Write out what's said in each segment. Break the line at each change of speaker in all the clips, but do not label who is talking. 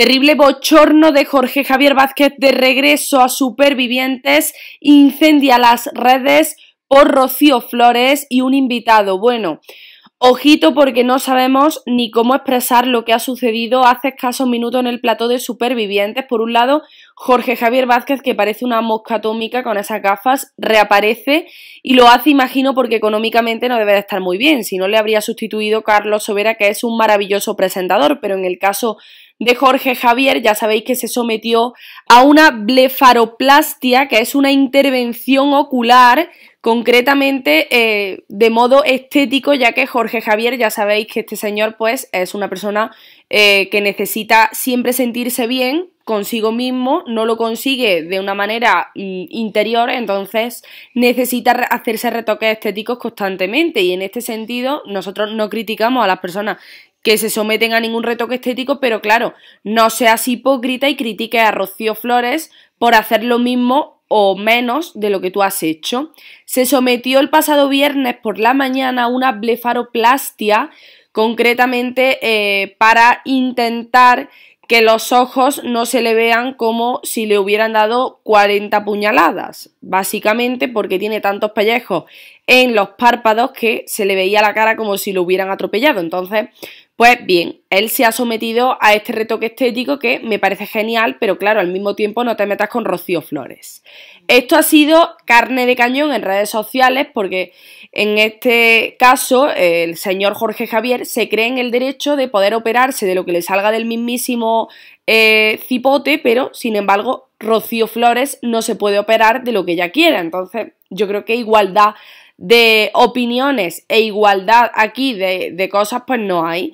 Terrible bochorno de Jorge Javier Vázquez de regreso a Supervivientes, incendia las redes por Rocío Flores y un invitado. Bueno, Ojito porque no sabemos ni cómo expresar lo que ha sucedido hace escasos minutos en el plató de Supervivientes. Por un lado, Jorge Javier Vázquez, que parece una mosca atómica con esas gafas, reaparece y lo hace, imagino, porque económicamente no debe de estar muy bien. Si no, le habría sustituido Carlos Sobera, que es un maravilloso presentador. Pero en el caso de Jorge Javier, ya sabéis que se sometió a una blefaroplastia, que es una intervención ocular concretamente eh, de modo estético, ya que Jorge Javier, ya sabéis que este señor pues es una persona eh, que necesita siempre sentirse bien consigo mismo, no lo consigue de una manera mm, interior, entonces necesita hacerse retoques estéticos constantemente y en este sentido nosotros no criticamos a las personas que se someten a ningún retoque estético, pero claro, no seas hipócrita y critique a Rocío Flores por hacer lo mismo o menos de lo que tú has hecho. Se sometió el pasado viernes por la mañana a una blefaroplastia, concretamente eh, para intentar que los ojos no se le vean como si le hubieran dado 40 puñaladas, básicamente porque tiene tantos pellejos en los párpados que se le veía la cara como si lo hubieran atropellado. Entonces, pues bien, él se ha sometido a este retoque estético que me parece genial, pero claro, al mismo tiempo no te metas con Rocío Flores. Esto ha sido carne de cañón en redes sociales porque en este caso el señor Jorge Javier se cree en el derecho de poder operarse de lo que le salga del mismísimo eh, cipote, pero sin embargo Rocío Flores no se puede operar de lo que ella quiera. Entonces yo creo que igualdad de opiniones e igualdad aquí de, de cosas, pues no hay.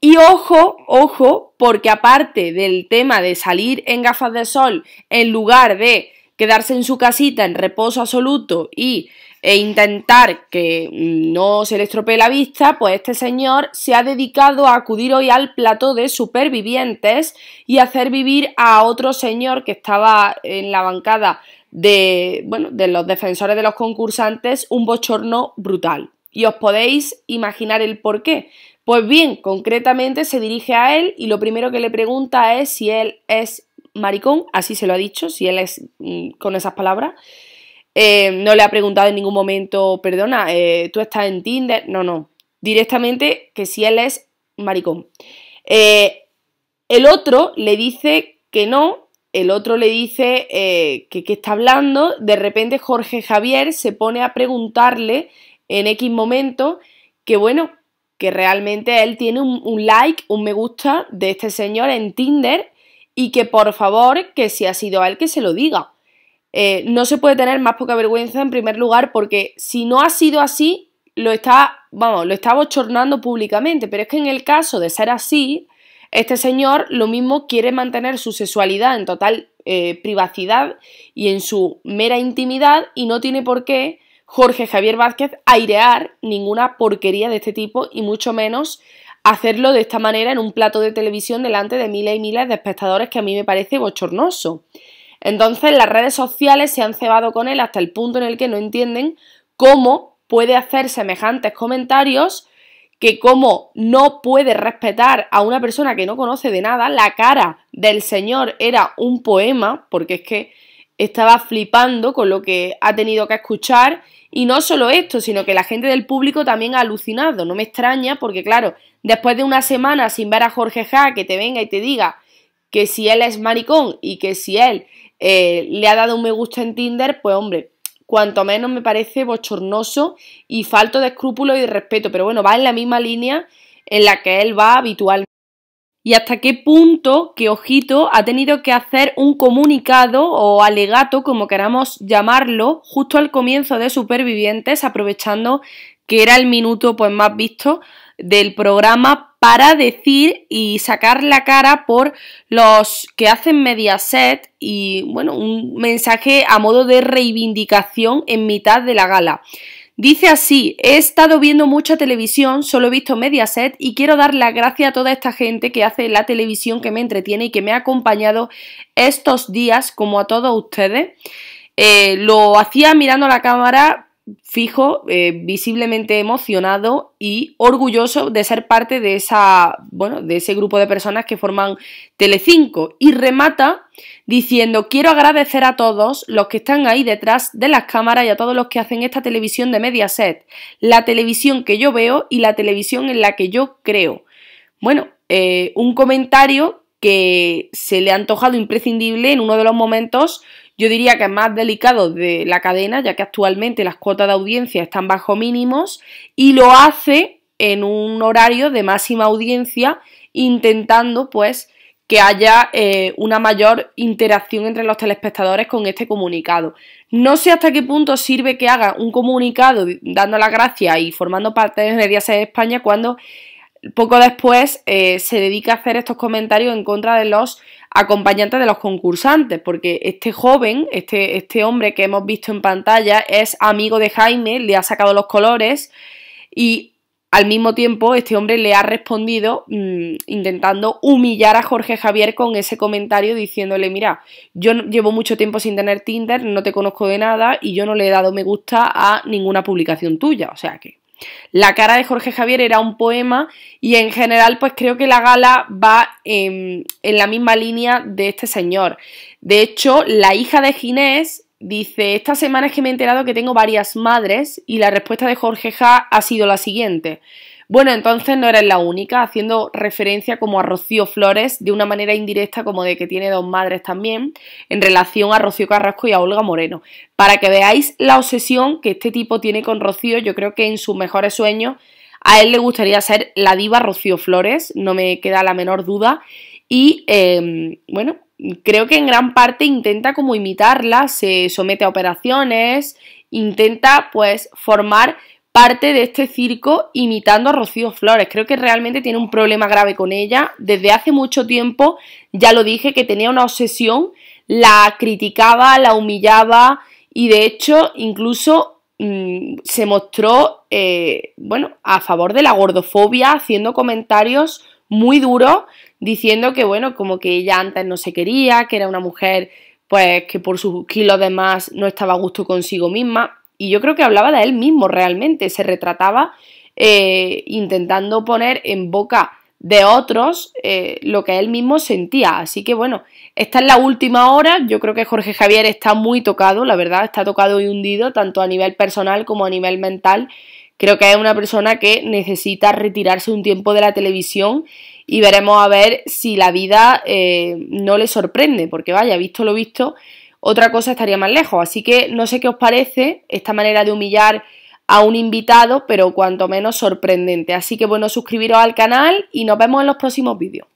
Y ojo, ojo, porque aparte del tema de salir en gafas de sol en lugar de quedarse en su casita en reposo absoluto y e intentar que no se le estropee la vista, pues este señor se ha dedicado a acudir hoy al plato de supervivientes y hacer vivir a otro señor que estaba en la bancada de, bueno, de los defensores de los concursantes un bochorno brutal. Y os podéis imaginar el por qué. Pues bien, concretamente se dirige a él y lo primero que le pregunta es si él es maricón, así se lo ha dicho, si él es mm, con esas palabras. Eh, no le ha preguntado en ningún momento, perdona, eh, tú estás en Tinder. No, no. Directamente que si él es maricón. Eh, el otro le dice que no el otro le dice eh, que, está hablando, de repente Jorge Javier se pone a preguntarle en X momento que bueno, que realmente él tiene un, like, un me gusta de este señor en Tinder y que por favor, que si ha sido él, que se lo diga. Eh, no se puede tener más poca vergüenza en primer lugar porque si no ha sido así, lo está, vamos, lo está bochornando públicamente, pero es que en el caso de ser así, este señor lo mismo quiere mantener su sexualidad en total eh, privacidad y en su mera intimidad y no tiene por qué Jorge Javier Vázquez airear ninguna porquería de este tipo y mucho menos hacerlo de esta manera en un plato de televisión delante de miles y miles de espectadores que a mí me parece bochornoso. Entonces las redes sociales se han cebado con él hasta el punto en el que no entienden cómo puede hacer semejantes comentarios que como no puede respetar a una persona que no conoce de nada, la cara del señor era un poema, porque es que estaba flipando con lo que ha tenido que escuchar y no solo esto, sino que la gente del público también ha alucinado. No me extraña porque, claro, después de una semana sin ver a Jorge Ja que te venga y te diga que si él es maricón y que si él eh, le ha dado un me gusta en Tinder, pues hombre, cuanto menos me parece bochornoso y falto de escrúpulos y de respeto, pero bueno, va en la misma línea en la que él va habitualmente. Y hasta qué punto que Ojito ha tenido que hacer un comunicado o alegato, como queramos llamarlo, justo al comienzo de Supervivientes, aprovechando que era el minuto pues más visto del programa para decir y sacar la cara por los que hacen Mediaset y bueno, un mensaje a modo de reivindicación en mitad de la gala. Dice así, he estado viendo mucha televisión, solo he visto Mediaset y quiero dar las gracias a toda esta gente que hace la televisión que me entretiene y que me ha acompañado estos días, como a todos ustedes. Eh, lo hacía mirando a la cámara fijo, eh, visiblemente emocionado y orgulloso de ser parte de esa, bueno, de ese grupo de personas que forman Telecinco y remata diciendo quiero agradecer a todos los que están ahí detrás de las cámaras y a todos los que hacen esta televisión de Mediaset, la televisión que yo veo y la televisión en la que yo creo. Bueno, eh, un comentario que se le ha antojado imprescindible en uno de los momentos yo diría que es más delicado de la cadena, ya que actualmente las cuotas de audiencia están bajo mínimos y lo hace en un horario de máxima audiencia, intentando pues que haya eh, una mayor interacción entre los telespectadores con este comunicado. No sé hasta qué punto sirve que haga un comunicado dando las gracias y formando parte de Mediaset España cuando poco después eh, se dedica a hacer estos comentarios en contra de los acompañantes de los concursantes, porque este joven, este, este hombre que hemos visto en pantalla, es amigo de Jaime, le ha sacado los colores y al mismo tiempo este hombre le ha respondido mm, intentando humillar a Jorge Javier con ese comentario diciéndole, mira, yo llevo mucho tiempo sin tener Tinder, no te conozco de nada y yo no le he dado me gusta a ninguna publicación tuya, o sea que la cara de Jorge Javier era un poema y en general pues creo que la gala va en, la misma línea de este señor. De hecho, la hija de Ginés dice, esta semana es que me he enterado que tengo varias madres y la respuesta de Jorge Ja ha sido la siguiente. Bueno, entonces no eres la única, haciendo referencia como a Rocío Flores, de una manera indirecta como de que tiene dos madres también, en relación a Rocío Carrasco y a Olga Moreno. Para que veáis la obsesión que este tipo tiene con Rocío, yo creo que en sus mejores sueños a él le gustaría ser la diva Rocío Flores, no me queda la menor duda. Y em, bueno, creo que en gran parte intenta como imitarla, se somete a operaciones, intenta pues formar parte de este circo imitando a Rocío Flores. Creo que realmente tiene un problema grave con ella. Desde hace mucho tiempo ya lo dije que tenía una obsesión, la criticaba, la humillaba y de hecho incluso mm, se mostró, eh, bueno, a favor de la gordofobia, haciendo comentarios muy duros, diciendo que, bueno, como que ella antes no se quería, que era una mujer, pues que por sus kilos de más no estaba a gusto consigo misma y yo creo que hablaba de él mismo realmente, se retrataba eh, intentando poner en boca de otros eh, lo que él mismo sentía. Así que bueno, esta es la última hora. Yo creo que Jorge Javier está muy tocado, la verdad, está tocado y hundido, tanto a nivel personal como a nivel mental. Creo que es una persona que necesita retirarse un tiempo de la televisión y veremos a ver si la vida eh, no le sorprende, porque vaya, visto lo visto, otra cosa estaría más lejos. Así que no sé qué os parece esta manera de humillar a un invitado, pero cuanto menos sorprendente. Así que bueno, suscribiros al canal y nos vemos en los próximos vídeos.